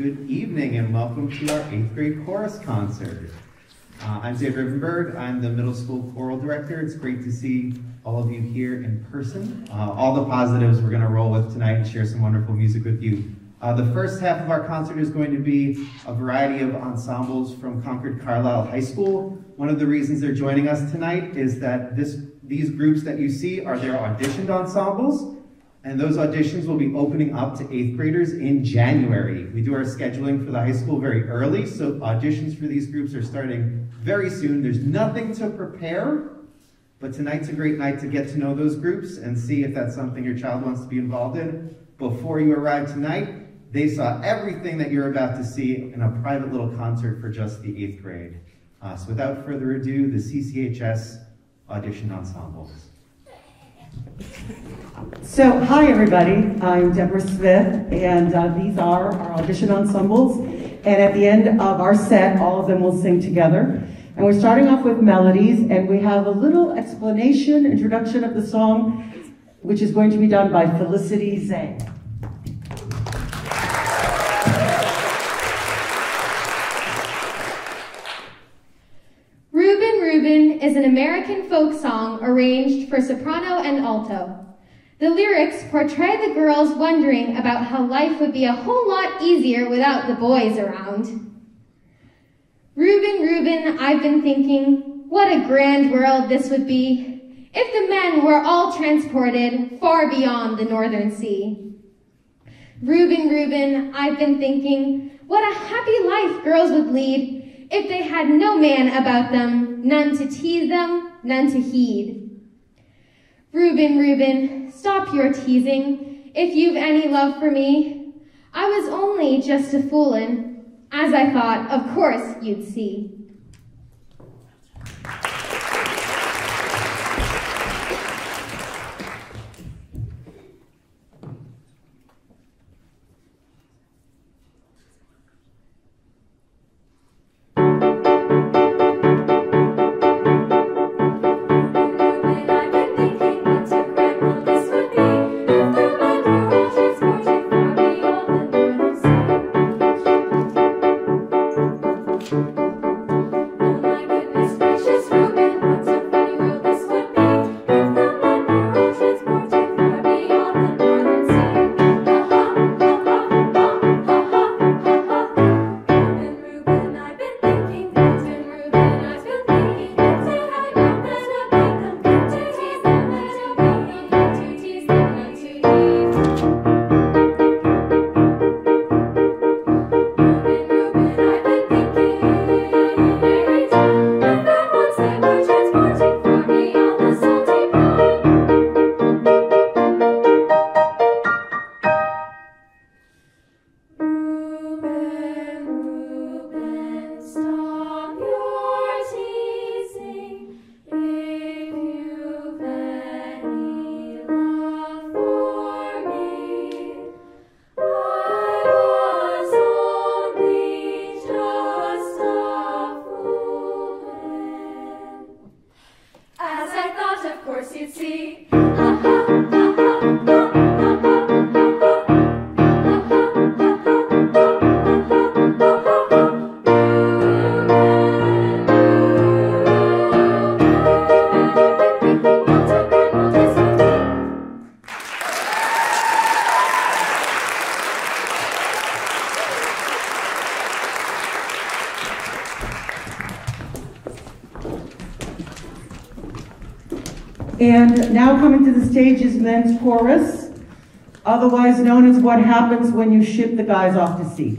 Good evening and welcome to our eighth grade chorus concert. Uh, I'm Dave Rivenberg. I'm the middle school choral director. It's great to see all of you here in person. Uh, all the positives we're going to roll with tonight and share some wonderful music with you. Uh, the first half of our concert is going to be a variety of ensembles from Concord Carlisle High School. One of the reasons they're joining us tonight is that this, these groups that you see are their auditioned ensembles, and those auditions will be opening up to eighth graders in January. We do our scheduling for the high school very early, so auditions for these groups are starting very soon. There's nothing to prepare, but tonight's a great night to get to know those groups and see if that's something your child wants to be involved in. Before you arrive tonight, they saw everything that you're about to see in a private little concert for just the eighth grade. Uh, so without further ado, the CCHS Audition Ensembles. So, hi everybody, I'm Deborah Smith, and uh, these are our audition ensembles. And at the end of our set, all of them will sing together. And we're starting off with melodies, and we have a little explanation, introduction of the song, which is going to be done by Felicity Zhang. is an American folk song arranged for soprano and alto. The lyrics portray the girls wondering about how life would be a whole lot easier without the boys around. Reuben, Reuben, I've been thinking, what a grand world this would be if the men were all transported far beyond the northern sea. Reuben, Reuben, I've been thinking, what a happy life girls would lead if they had no man about them none to tease them, none to heed. Reuben, Reuben, stop your teasing, if you've any love for me. I was only just a foolin', as I thought, of course, you'd see. Coming to the stage is men's chorus, otherwise known as what happens when you ship the guys off to sea.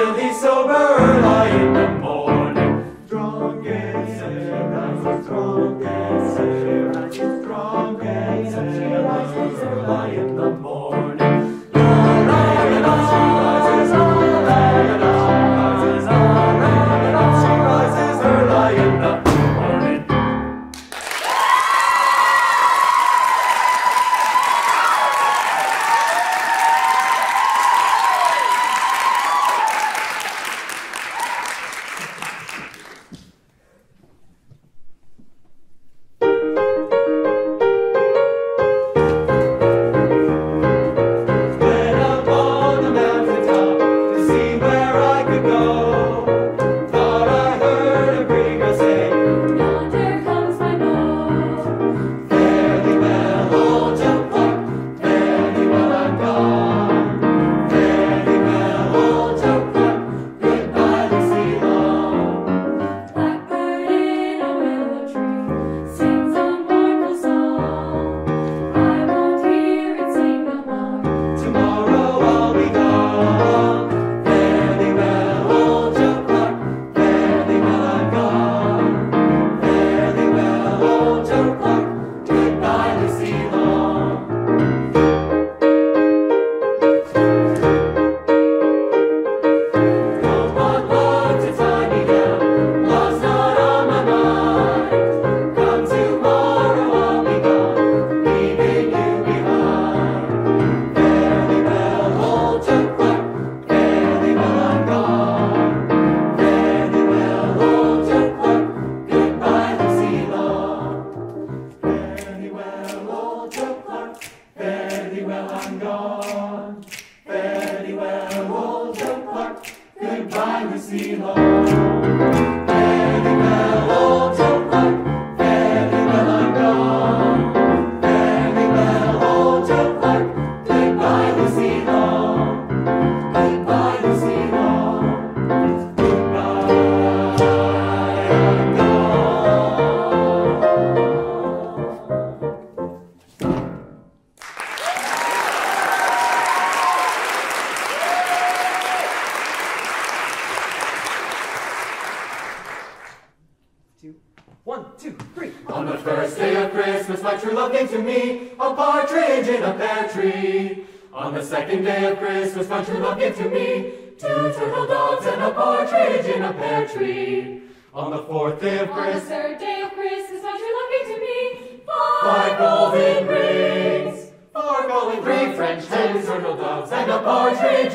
Still he's sober early in the morning. Drunk and she rises, drunk and she rises, drunk and she rises early in the morning.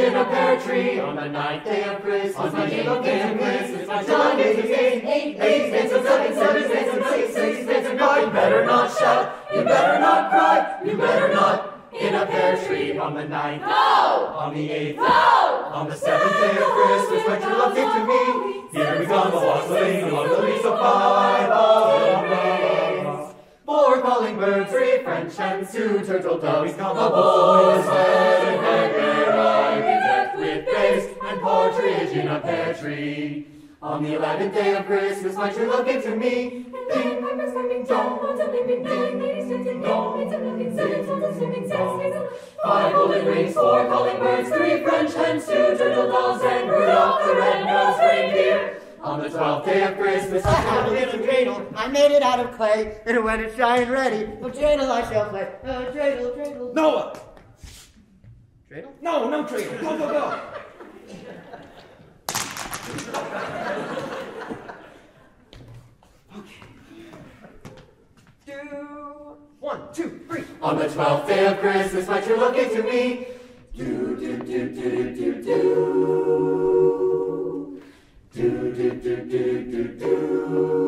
In a pear tree. On the ninth day of Christmas, my true love came to me, my true love came to me. Eight, eight, six, and seven, seven, six, and six, six, six, and five. You better not shout, you better not cry, you better not in a pear tree. On the ninth, No! on the eighth, No! on the seventh day of Christmas, my true love came to me. Here we come, a wassailing along the leaves of five golden rings. Four calling birds, three French hens, two turtle doves, come a boy's wedding and partridge in a pear tree. On the eleventh day of Christmas, my true love came to me. Ding, Pipers piping down, lots of leaping down, ladies dancing down, maids a milking, seven sons of swimming, six maids a Five golden rings, four calling birds, three French hens, two turtle doves, and Rudolph the red-nosed reindeer. On the twelfth day of Christmas, I have a little dreidel. I made it out of clay, and when it's dry and ready, a dreidel I shall play. Oh, dreidel, dreidel. Noah! Dreidel? No, no traitor. Go, go, go. One, two, three. On the twelfth day of Christmas, my true love came to me. Do do do do do do. Do do do do do do. On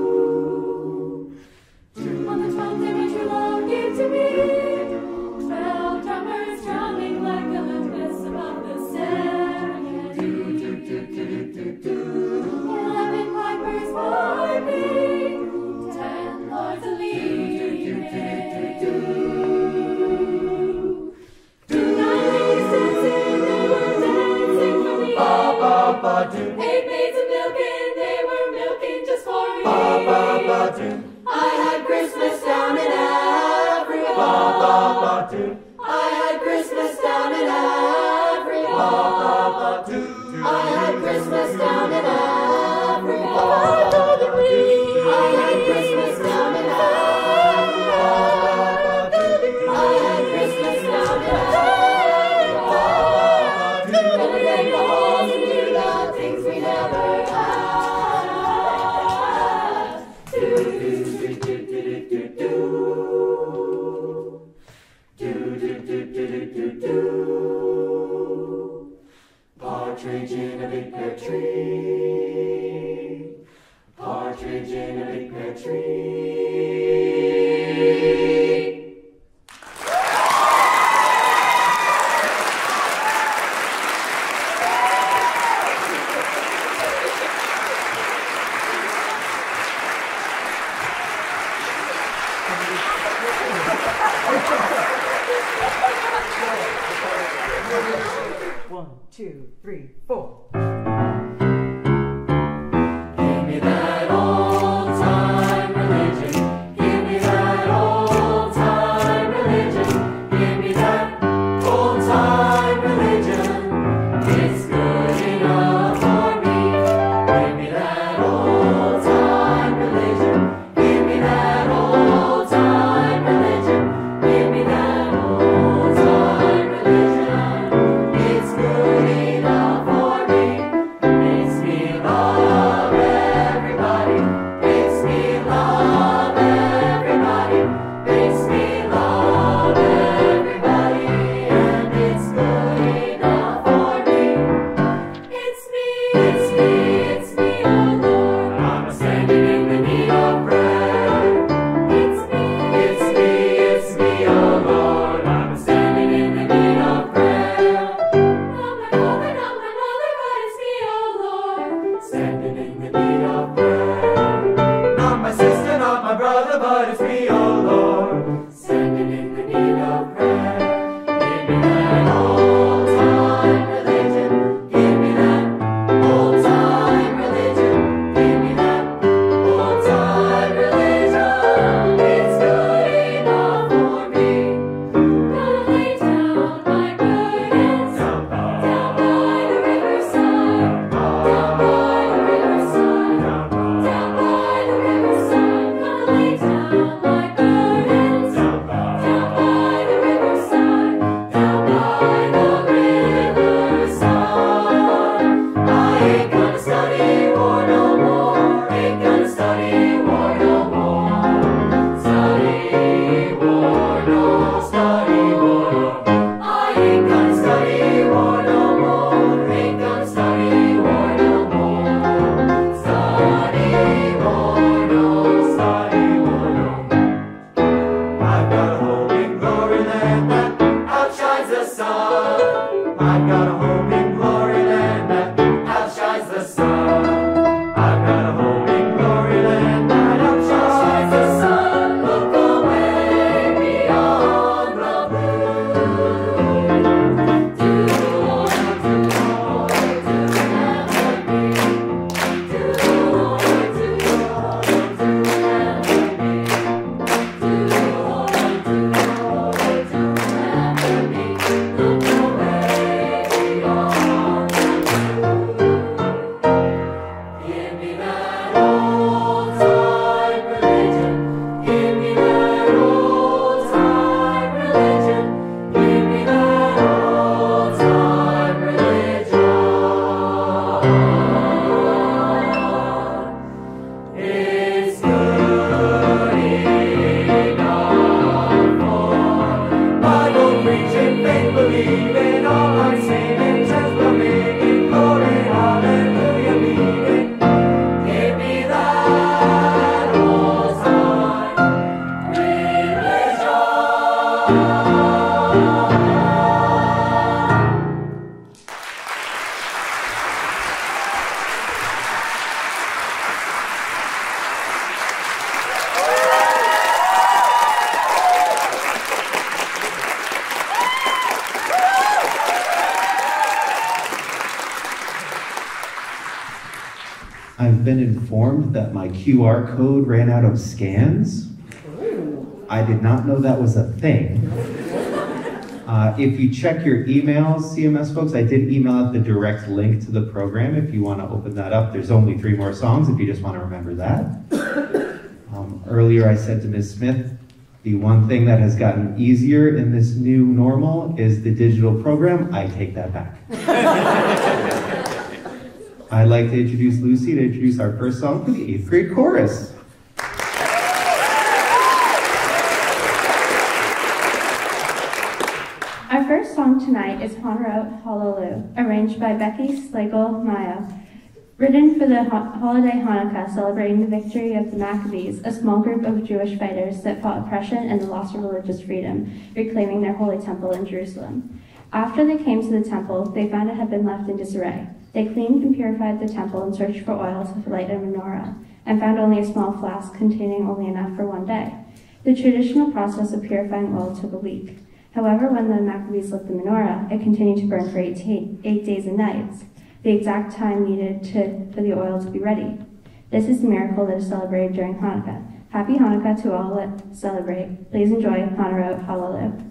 QR code ran out of scans. I did not know that was a thing. Uh, if you check your emails, CMS folks, I did email out the direct link to the program if you want to open that up. There's only three more songs if you just want to remember that. Um, earlier, I said to Ms. Smith, the one thing that has gotten easier in this new normal is the digital program. I take that back. I'd like to introduce Lucy to introduce our first song for the eighth grade chorus. Our first song tonight is Hanukkah Hallelujah, arranged by Becki Slagle Mayo. Written for the ho- holiday Hanukkah celebrating the victory of the Maccabees, a small group of Jewish fighters that fought oppression and the loss of religious freedom, reclaiming their holy temple in Jerusalem. After they came to the temple, they found it had been left in disarray. They cleaned and purified the temple and searched for oil to light a menorah, and found only a small flask containing only enough for one day. The traditional process of purifying oil took a week. However, when the Maccabees lit the menorah, it continued to burn for eight, eight days and nights, the exact time needed to, for the oil to be ready. This is the miracle that is celebrated during Hanukkah. Happy Hanukkah to all that celebrate. Please enjoy Hanukkah Hallelujah.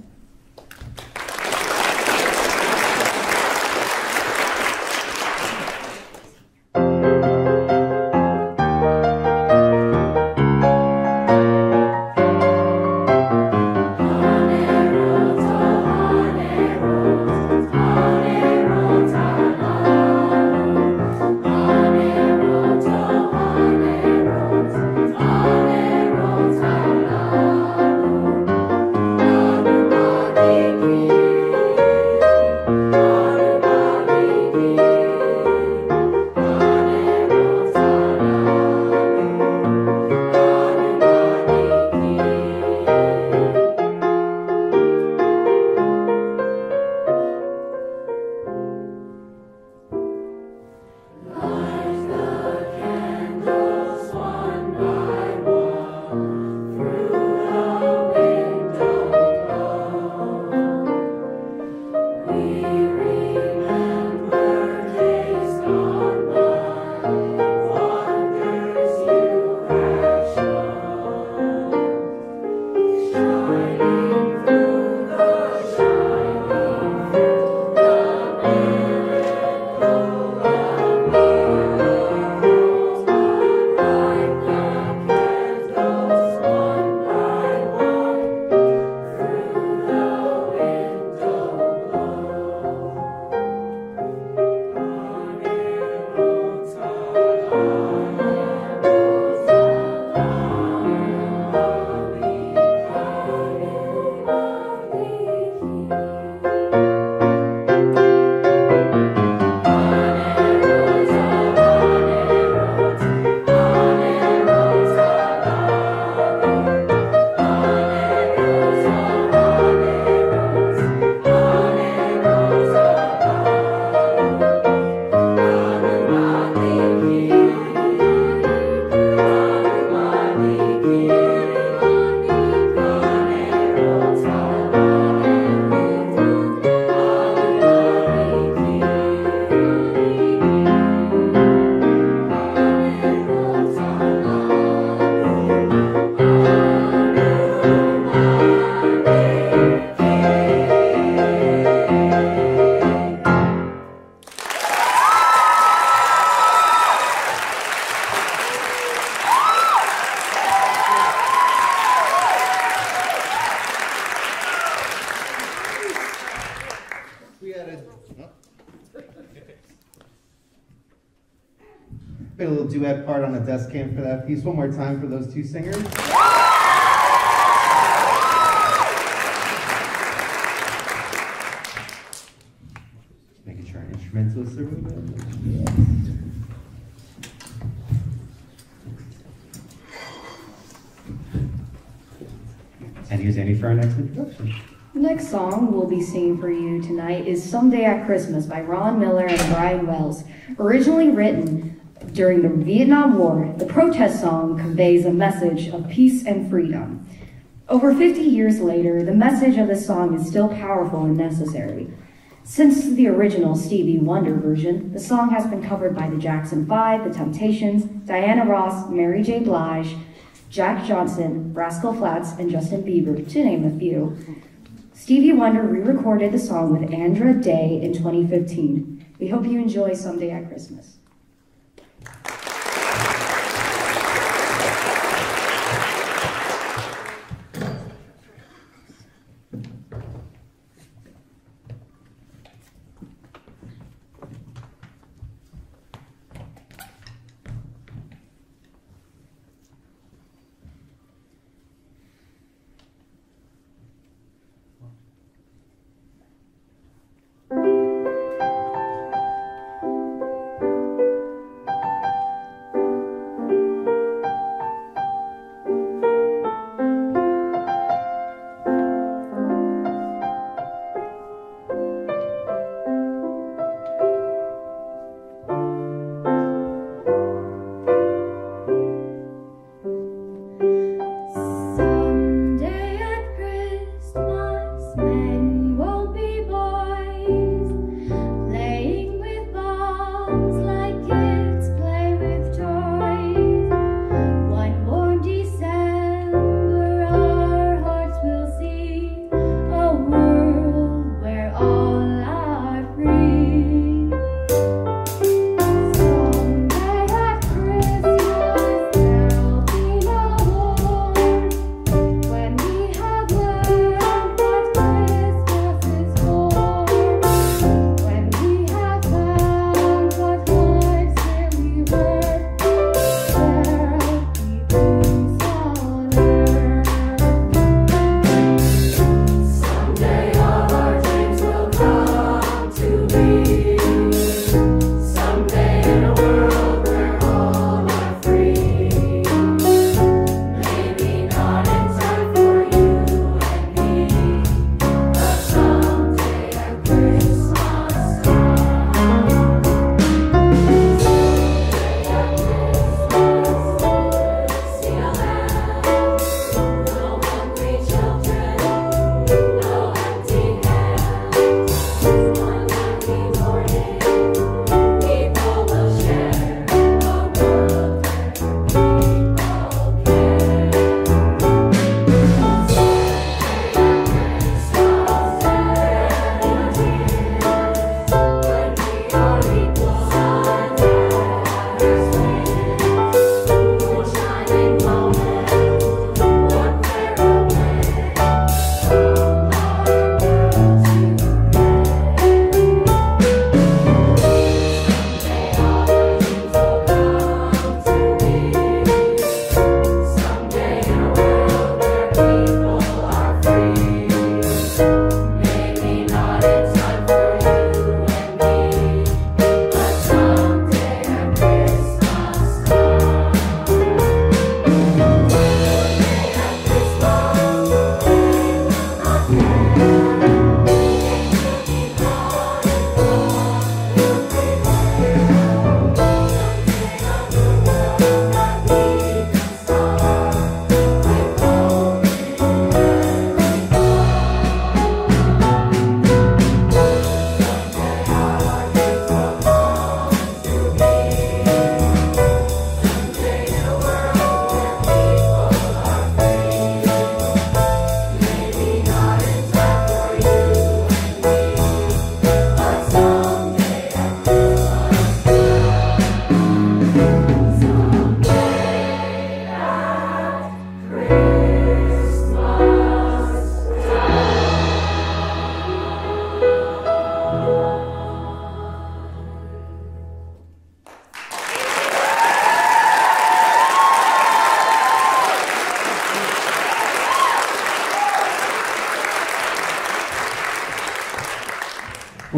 Part on a desk cam for that piece. One more time for those two singers. Making sure our instrumentalists are moving. And here's Annie for our next introduction. The next song we'll be singing for you tonight is Someday at Christmas by Ron Miller and Bryan Wells. Originally written during the Vietnam War, the protest song conveys a message of peace and freedom. Over 50 years later, the message of the song is still powerful and necessary. Since the original Stevie Wonder version, the song has been covered by the Jackson Five, the Temptations, Diana Ross, Mary J. Blige, Jack Johnson, Rascal Flatts, and Justin Bieber, to name a few. Stevie Wonder re-recorded the song with Andra Day in 2015. We hope you enjoy Someday at Christmas.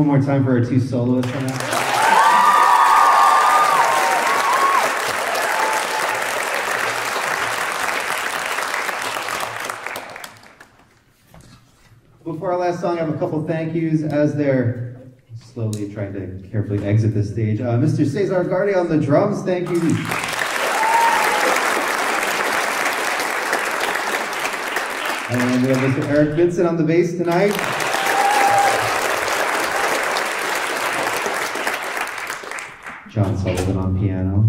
More time for our two soloists on that. Before our last song, I have a couple thank yous as they're slowly trying to carefully exit the stage. Uh, Mr. Cesar Gardi on the drums, thank you. And we have Mr. Eric Vincent on the bass tonight. John Sullivan on piano.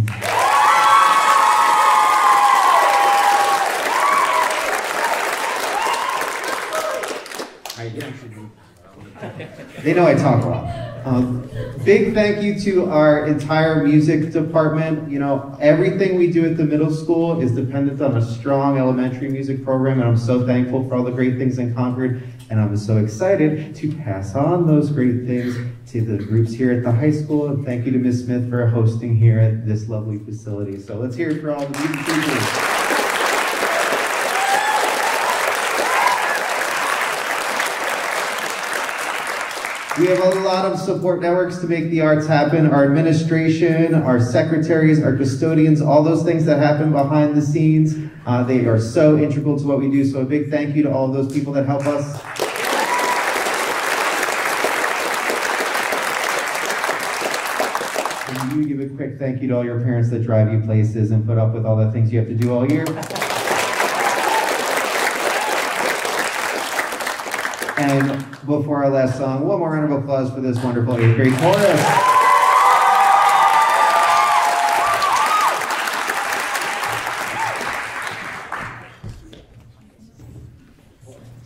They know I talk a lot. Um, big thank you to our entire music department. You know, everything we do at the middle school is dependent on a strong elementary music program, and I'm so thankful for all the great things in Concord. And I'm so excited to pass on those great things to the groups here at the high school. And thank you to Ms. Smith for hosting here at this lovely facility. So let's hear it for all the music teachers. Have a lot of support networks to make the arts happen. Our administration, our secretaries, our custodians, all those things that happen behind the scenes, uh, they are so integral to what we do. So a big thank you to all those people that help us. And you give a quick thank you to all your parents that drive you places and put up with all the things you have to do all year. And before our last song, one more round of applause for this wonderful eighth grade chorus.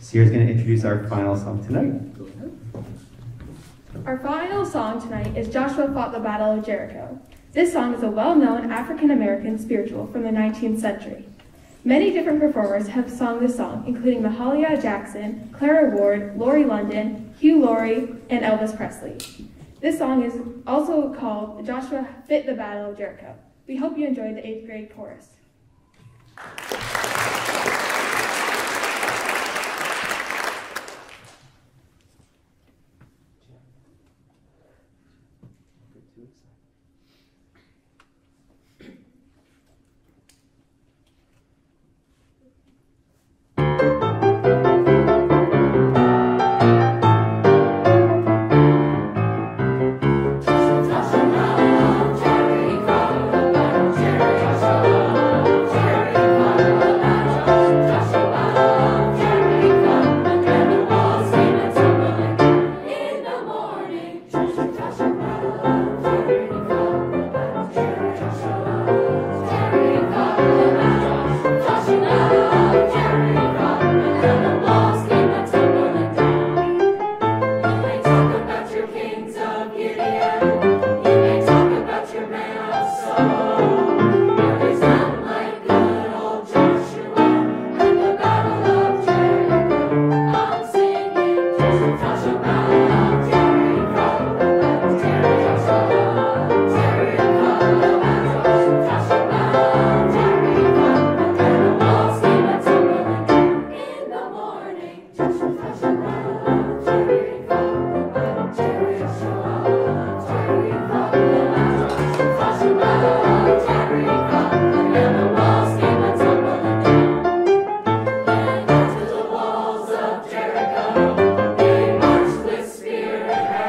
Sierra's going to introduce our final song tonight. Our final song tonight is Joshua Fought the Battle of Jericho. This song is a well known African American spiritual from the 19th century. Many different performers have sung this song, including Mahalia Jackson, Clara Ward, Laurie London, Hugh Laurie, and Elvis Presley. This song is also called Joshua Fit the Battle of Jericho. We hope you enjoy the eighth grade chorus.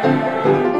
Thank you.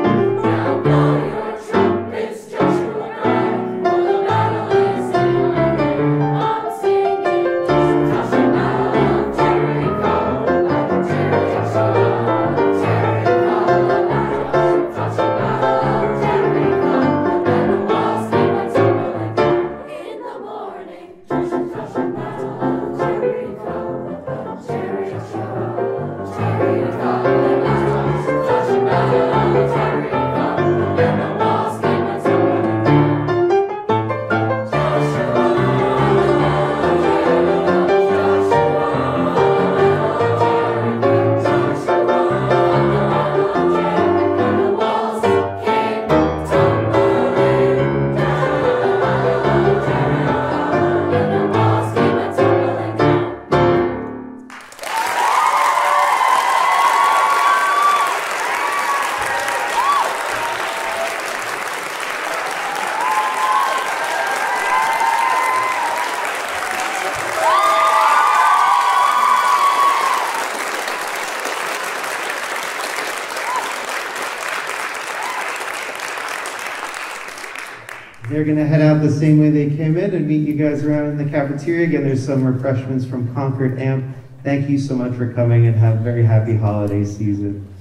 Going to head out the same way they came in and meet you guys around in the cafeteria. Again, there's some refreshments from Concord Amp. Thank you so much for coming and have a very happy holiday season.